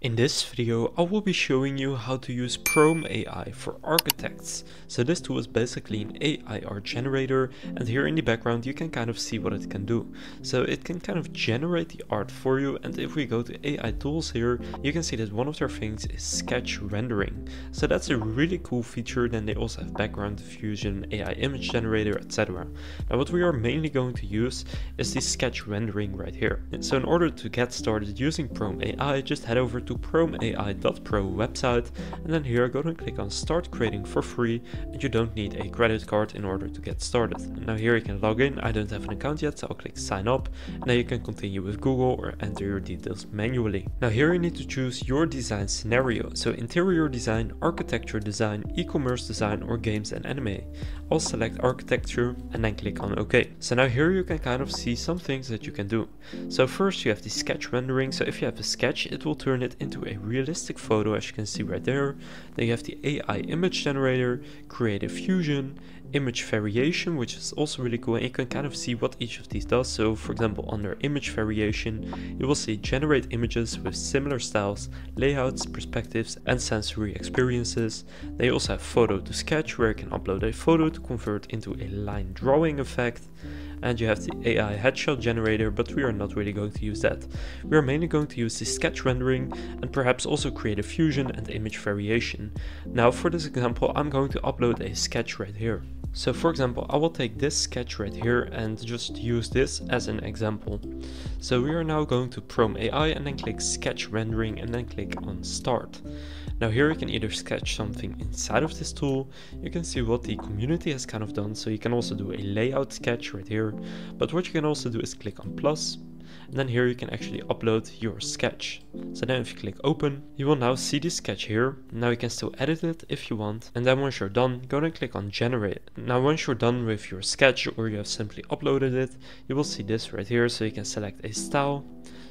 In this video I will be showing you how to use Prome AI for architects. So this tool is basically an AI art generator and here in the background you can kind of see what it can do. So it can kind of generate the art for you and if we go to AI tools here you can see that one of their things is sketch rendering. So that's a really cool feature then they also have background diffusion, AI image generator etc. Now what we are mainly going to use is the sketch rendering right here. So in order to get started using Prome AI just head over to to promeai.pro website and then here go and click on start creating for free and you don't need a credit card in order to get started. Now here you can log in, I don't have an account yet so I'll click sign up and now you can continue with Google or enter your details manually. Now here you need to choose your design scenario, so interior design, architecture design, e-commerce design or games and anime. I'll select architecture and then click on OK. So now here you can kind of see some things that you can do. So first you have the sketch rendering, so if you have a sketch it will turn it into a realistic photo as you can see right there. Then you have the AI image generator, creative fusion, image variation which is also really cool. And you can kind of see what each of these does. So for example under image variation you will see generate images with similar styles layouts perspectives and sensory experiences. They also have photo to sketch where you can upload a photo to convert into a line drawing effect and you have the AI headshot generator, but we are not really going to use that. We are mainly going to use the sketch rendering and perhaps also creative fusion and image variation. Now for this example, I'm going to upload a sketch right here. So for example, I will take this sketch right here and just use this as an example. So we are now going to Prome AI and then click sketch rendering and then click on start. Now here you can either sketch something inside of this tool, you can see what the community has kind of done, so you can also do a layout sketch right here, but what you can also do is click on plus, and then here you can actually upload your sketch. So then if you click open, you will now see this sketch here. Now you can still edit it if you want. And then once you're done, go and click on generate. Now once you're done with your sketch or you have simply uploaded it, you will see this right here. So you can select a style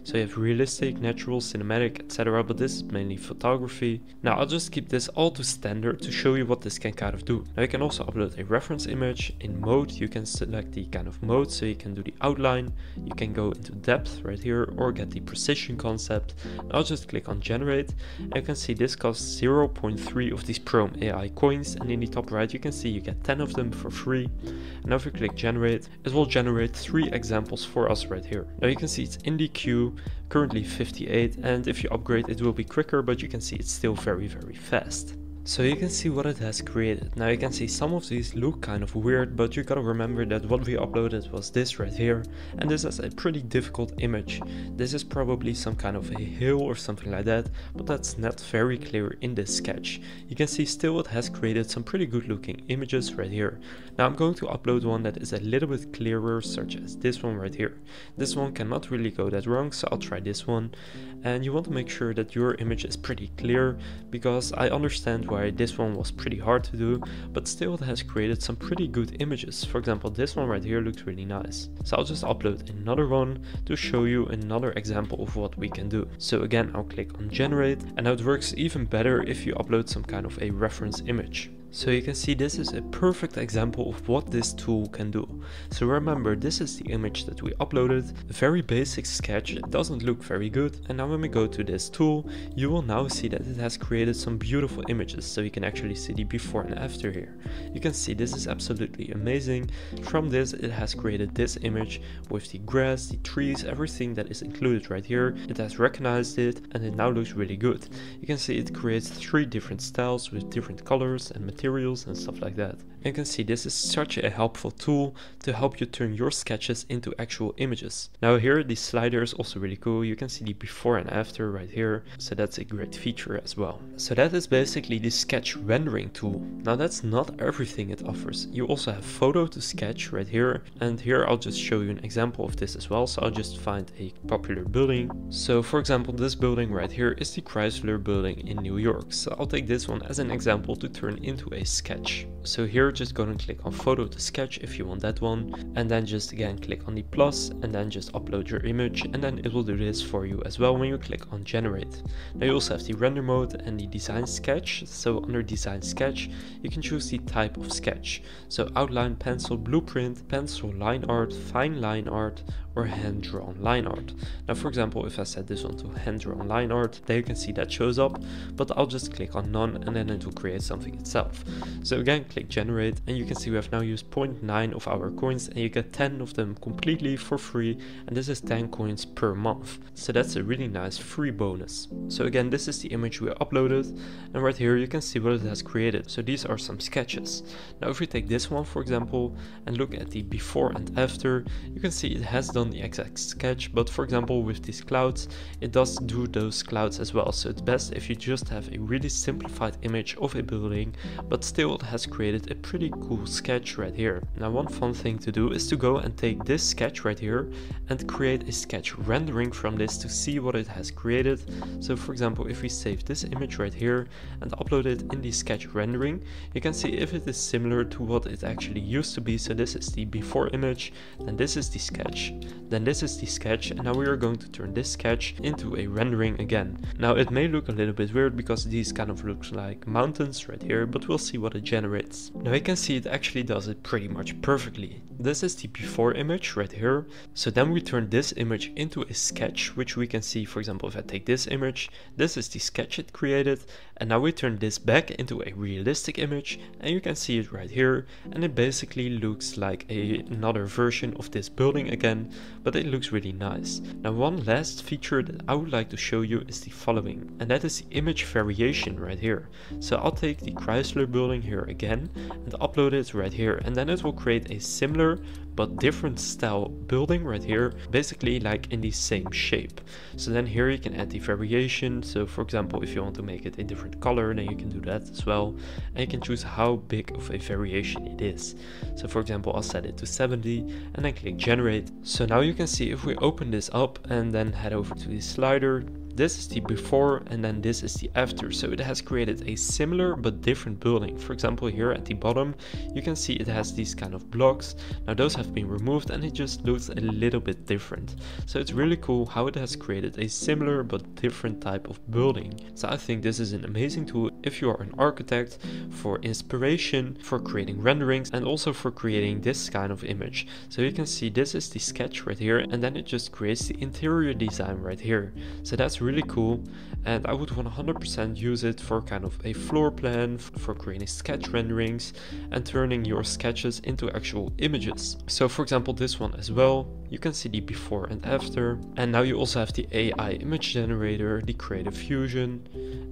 so you have realistic, natural, cinematic, etc. But this is mainly photography. Now I'll just keep this all to standard to show you what this can kind of do. Now you can also upload a reference image. In mode you can select the kind of mode so you can do the outline. You can go into depth right here or get the precision concept. I'll just click on generate and you can see this costs 0.3 of these Prome AI coins and in the top right you can see you get 10 of them for free. And now if you click generate it will generate three examples for us right here. Now you can see it's in the queue currently 58 and if you upgrade it will be quicker but you can see it's still very very fast. So you can see what it has created. Now you can see some of these look kind of weird, but you gotta remember that what we uploaded was this right here. And this is a pretty difficult image. This is probably some kind of a hill or something like that, but that's not very clear in this sketch. You can see still it has created some pretty good looking images right here. Now I'm going to upload one that is a little bit clearer, such as this one right here. This one cannot really go that wrong, so I'll try this one. And you want to make sure that your image is pretty clear, because I understand why where this one was pretty hard to do, but still it has created some pretty good images. For example, this one right here looks really nice. So I'll just upload another one to show you another example of what we can do. So again, I'll click on generate and now it works even better if you upload some kind of a reference image. So you can see this is a perfect example of what this tool can do. So remember this is the image that we uploaded, a very basic sketch, it doesn't look very good and now when we go to this tool you will now see that it has created some beautiful images so you can actually see the before and after here. You can see this is absolutely amazing, from this it has created this image with the grass, the trees, everything that is included right here, it has recognized it and it now looks really good. You can see it creates three different styles with different colors and materials materials and stuff like that. You can see this is such a helpful tool to help you turn your sketches into actual images. Now here the slider is also really cool. You can see the before and after right here. So that's a great feature as well. So that is basically the sketch rendering tool. Now that's not everything it offers. You also have photo to sketch right here. And here I'll just show you an example of this as well. So I'll just find a popular building. So for example, this building right here is the Chrysler building in New York. So I'll take this one as an example to turn into a sketch. So here just go and click on photo to sketch if you want that one and then just again click on the plus and then just upload your image and then it will do this for you as well when you click on generate. Now you also have the render mode and the design sketch. So under design sketch you can choose the type of sketch. So outline, pencil, blueprint, pencil, line art, fine line art or hand-drawn line art. Now for example if I set this one to hand-drawn line art there you can see that shows up but I'll just click on none and then it will create something itself. So again click generate and you can see we have now used 0.9 of our coins and you get 10 of them completely for free and this is 10 coins per month. So that's a really nice free bonus. So again this is the image we uploaded and right here you can see what it has created. So these are some sketches. Now if we take this one for example and look at the before and after you can see it has done the exact sketch but for example with these clouds it does do those clouds as well so it's best if you just have a really simplified image of a building but still it has created a pretty cool sketch right here. Now one fun thing to do is to go and take this sketch right here and create a sketch rendering from this to see what it has created. So for example if we save this image right here and upload it in the sketch rendering you can see if it is similar to what it actually used to be. So this is the before image and this is the sketch. Then this is the sketch and now we are going to turn this sketch into a rendering again. Now it may look a little bit weird because these kind of looks like mountains right here but we'll see what it generates. Now you can see it actually does it pretty much perfectly. This is the before image right here. So then we turn this image into a sketch, which we can see, for example, if I take this image, this is the sketch it created. And now we turn this back into a realistic image and you can see it right here. And it basically looks like a, another version of this building again, but it looks really nice. Now one last feature that I would like to show you is the following, and that is the image variation right here. So I'll take the Chrysler building here again and upload it right here and then it will create a similar but different style building right here basically like in the same shape. So then here you can add the variation. So for example if you want to make it a different color then you can do that as well. And you can choose how big of a variation it is. So for example I'll set it to 70 and then click generate. So now you can see if we open this up and then head over to the slider this is the before and then this is the after. So it has created a similar but different building. For example, here at the bottom, you can see it has these kind of blocks. Now those have been removed and it just looks a little bit different. So it's really cool how it has created a similar but different type of building. So I think this is an amazing tool if you are an architect for inspiration, for creating renderings and also for creating this kind of image. So you can see this is the sketch right here and then it just creates the interior design right here. So that's really really cool and I would 100% use it for kind of a floor plan, for creating sketch renderings and turning your sketches into actual images. So for example this one as well, you can see the before and after and now you also have the AI image generator, the Creative Fusion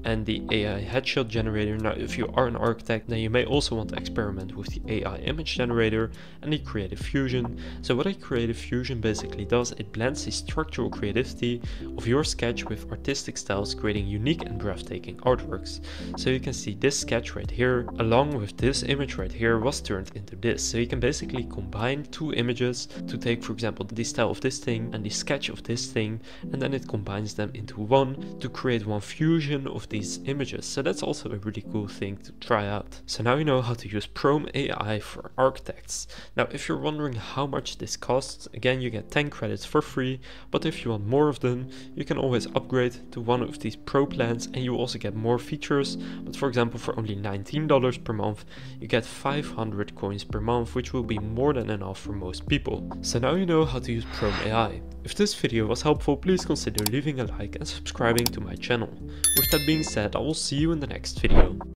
and the AI headshot generator. Now if you are an architect then you may also want to experiment with the AI image generator and the Creative Fusion. So what a Creative Fusion basically does, it blends the structural creativity of your sketch with artistic styles creating unique and breathtaking artworks. So you can see this sketch right here along with this image right here was turned into this. So you can basically combine two images to take for example the style of this thing and the sketch of this thing and then it combines them into one to create one fusion of these images. So that's also a really cool thing to try out. So now you know how to use Prome AI for architects. Now if you're wondering how much this costs, again you get 10 credits for free, but if you want more of them, you can always upgrade upgrade to one of these pro plans and you also get more features but for example for only $19 per month you get 500 coins per month which will be more than enough for most people. So now you know how to use Prome AI. If this video was helpful please consider leaving a like and subscribing to my channel. With that being said I will see you in the next video.